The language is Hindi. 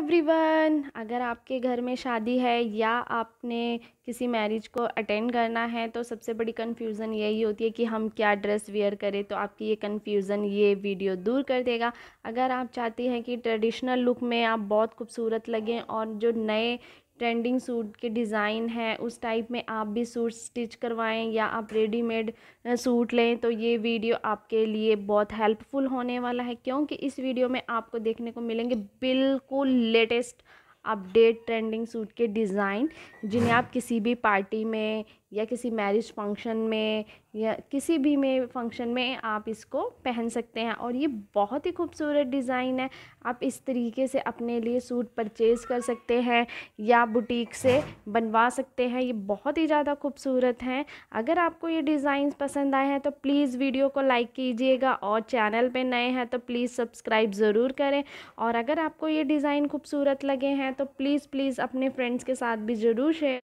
एवरीवन अगर आपके घर में शादी है या आपने किसी मैरिज को अटेंड करना है तो सबसे बड़ी कन्फ्यूज़न यही होती है कि हम क्या ड्रेस वेयर करें तो आपकी ये कन्फ्यूज़न ये वीडियो दूर कर देगा। अगर आप चाहती हैं कि ट्रेडिशनल लुक में आप बहुत खूबसूरत लगें और जो नए ट्रेंडिंग सूट के डिज़ाइन है, उस टाइप में आप भी सूट स्टिच करवाएँ या आप रेडीमेड सूट लें तो ये वीडियो आपके लिए बहुत हेल्पफुल होने वाला है, क्योंकि इस वीडियो में आपको देखने को मिलेंगे बिल्कुल लेटेस्ट अपडेट ट्रेंडिंग सूट के डिज़ाइन, जिन्हें आप किसी भी पार्टी में या किसी मैरिज फ़ंक्शन में या किसी भी में, फ़ंक्शन में आप इसको पहन सकते हैं। और ये बहुत ही खूबसूरत डिज़ाइन है। आप इस तरीके से अपने लिए सूट परचेज़ कर सकते हैं या बुटीक से बनवा सकते हैं। ये बहुत ही ज़्यादा खूबसूरत हैं। अगर आपको ये डिज़ाइन पसंद आए हैं तो प्लीज़ वीडियो को लाइक कीजिएगा और चैनल पर नए हैं तो प्लीज़ सब्सक्राइब ज़रूर करें। और अगर आपको ये डिज़ाइन खूबसूरत लगे हैं तो प्लीज़ प्लीज़ अपने फ्रेंड्स के साथ भी ज़रूर शेयर